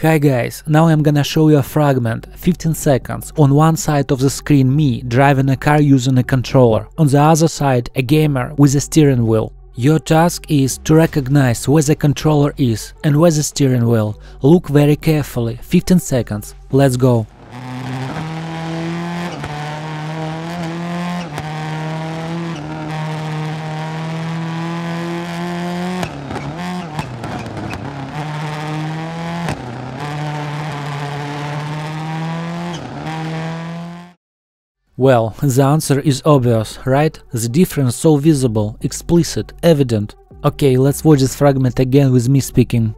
Hi guys, now I'm gonna show you a fragment, 15 seconds, on one side of the screen me driving a car using a controller, on the other side a gamer with a steering wheel. Your task is to recognize where the controller is and where the steering wheel. Look very carefully, 15 seconds, let's go. Well, the answer is obvious, right? The difference so visible, explicit, evident. Okay, let's watch this fragment again with me speaking.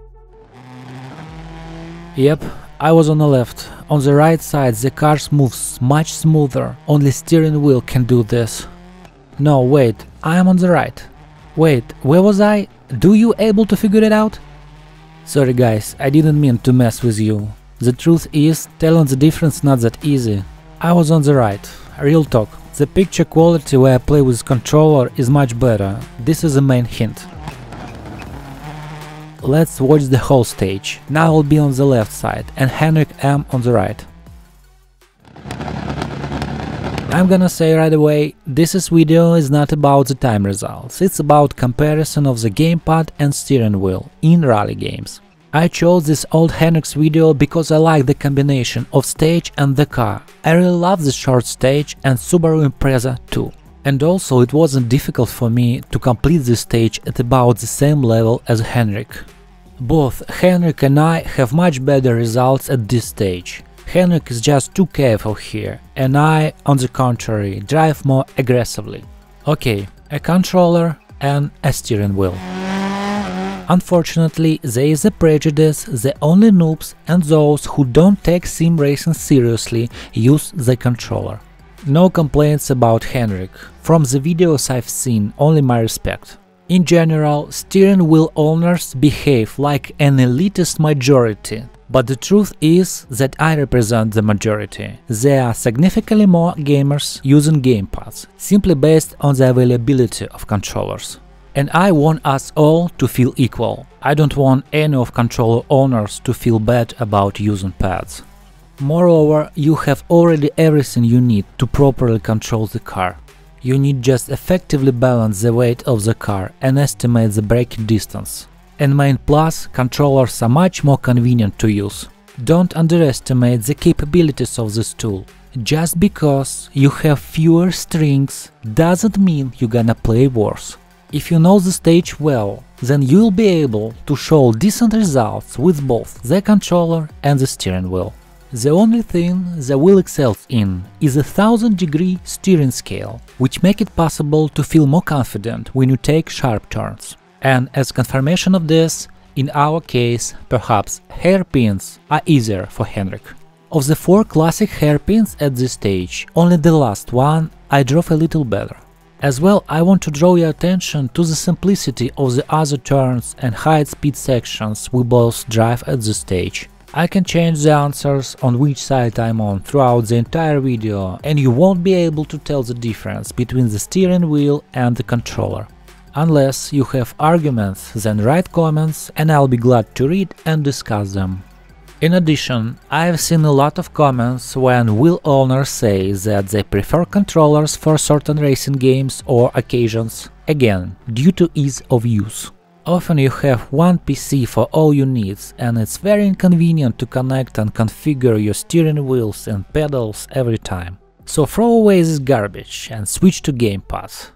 Yep, I was on the left. On the right side the car moves much smoother, only steering wheel can do this. No, wait, I am on the right. Wait, where was I? Do you able to figure it out? Sorry guys, I didn't mean to mess with you. The truth is, telling the difference not that easy. I was on the right, real talk. The picture quality where I play with controller is much better, this is the main hint. Let's watch the whole stage. Now I'll be on the left side and Henrik M on the right. I'm gonna say right away, this video is not about the time results, it's about comparison of the gamepad and steering wheel in rally games. I chose this old Henrik's video because I like the combination of stage and the car. I really love the short stage and Subaru Impreza too. And also it wasn't difficult for me to complete this stage at about the same level as Henrik. Both Henrik and I have much better results at this stage. Henrik is just too careful here, and I, on the contrary, drive more aggressively. Okay, a controller and a steering wheel. Unfortunately, there is a prejudice that only noobs and those who don't take sim racing seriously use the controller. No complaints about Henrik, from the videos I've seen, only my respect. In general, steering wheel owners behave like an elitist majority, but the truth is that I represent the majority. There are significantly more gamers using gamepads, simply based on the availability of controllers. And I want us all to feel equal. I don't want any of controller owners to feel bad about using pads. Moreover, you have already everything you need to properly control the car. You need just effectively balance the weight of the car and estimate the braking distance. And main plus, controllers are much more convenient to use. Don't underestimate the capabilities of this tool. Just because you have fewer strings doesn't mean you're gonna play worse. If you know the stage well, then you'll be able to show decent results with both the controller and the steering wheel. The only thing the wheel excels in is a 1000 degree steering scale, which make it possible to feel more confident when you take sharp turns. And as confirmation of this, in our case, perhaps hairpins are easier for Henrik. Of the four classic hairpins at this stage, only the last one I drove a little better. As well, I want to draw your attention to the simplicity of the other turns and high speed sections we both drive at this stage. I can change the answers on which side I'm on throughout the entire video and you won't be able to tell the difference between the steering wheel and the controller. Unless you have arguments, then write comments and I'll be glad to read and discuss them. In addition, I've seen a lot of comments when wheel owners say that they prefer controllers for certain racing games or occasions, again, due to ease of use. Often you have one PC for all your needs and it's very inconvenient to connect and configure your steering wheels and pedals every time. So throw away this garbage and switch to gamepads.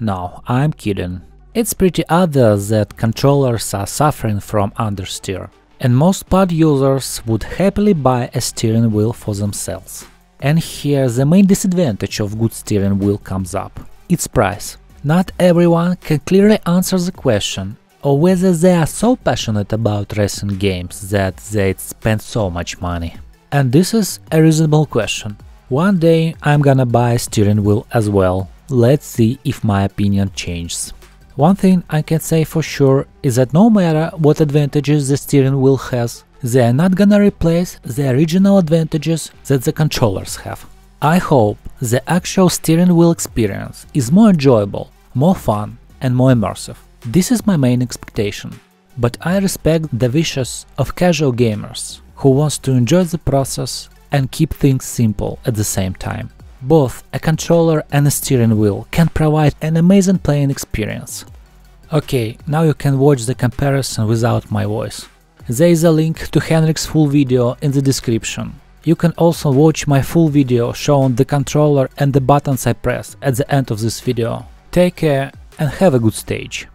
No, I'm kidding. It's pretty obvious that controllers are suffering from understeer and most pad users would happily buy a steering wheel for themselves. And here the main disadvantage of good steering wheel comes up – its price. Not everyone can clearly answer the question or whether they are so passionate about racing games that they spend so much money. And this is a reasonable question. One day I'm gonna buy a steering wheel as well. Let's see if my opinion changes. One thing I can say for sure is that no matter what advantages the steering wheel has, they are not gonna replace the original advantages that the controllers have. I hope the actual steering wheel experience is more enjoyable, more fun and more immersive. This is my main expectation. But I respect the wishes of casual gamers who wants to enjoy the process and keep things simple at the same time. Both a controller and a steering wheel can provide an amazing playing experience. Ok, now you can watch the comparison without my voice. There is a link to Henrik's full video in the description. You can also watch my full video showing the controller and the buttons I press at the end of this video. Take care and have a good stage.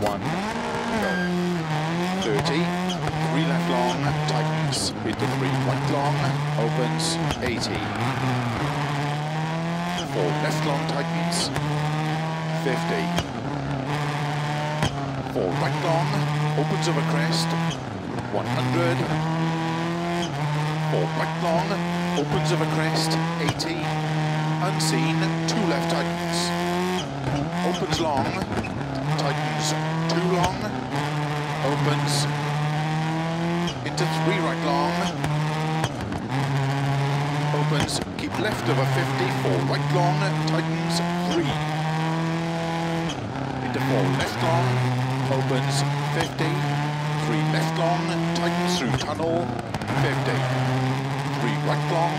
One, go. 30, three left long, tightens, into three right long, opens, 80. Four left long, tightens, 50. Four right long, opens over crest, 100. Four right long, opens over crest, 80. Unseen, two left tightens. Opens long, tightens too long, opens into three right long, opens, keep left over 50, four right long, tightens three, into four left long, opens 50, three left long, tightens through tunnel, 50, three right long,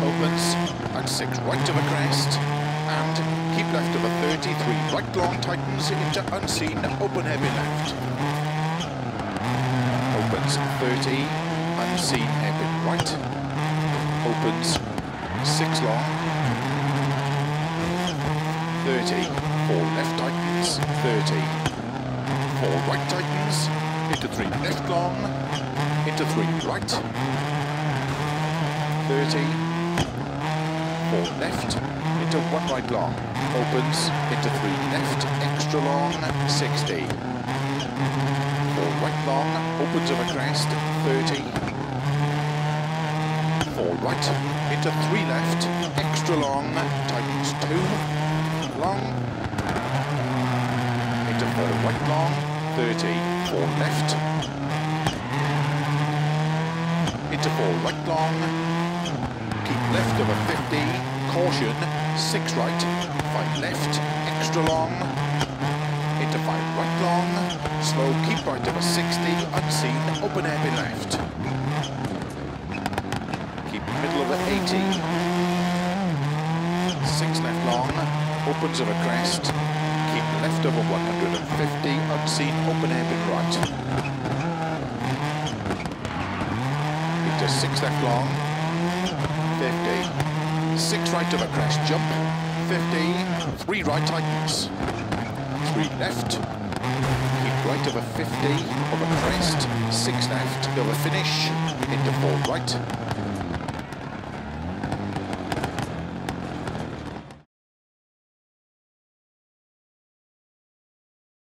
opens, and six right of a crest, and keep left of a 33, right long tightens into unseen, open heavy left. Opens 30, unseen heavy right. Opens 6 long. 30, 4 left tightens, 30. 4 right tightens, into 3 left long, into 3 right. 30, 4 left, into one right long, opens into three left, extra long, 60. Four right long, opens over crest, 30. Four right, into three left, extra long, tightens two, long, into 4 right long, 30, 4 left, into 4 right long, keep left over 50, caution, 6 right, 5 left, extra long, into 5 right long, slow, keep right over 60, unseen, open hairpin left. Keep middle over 80, six left long, opens of a crest, keep left over 150, unseen, open hairpin right. Into six left long, 50, six right of a crest, jump, 50, three right tightens, three left, keep right over 50, over crest, six left, over finish, into four right,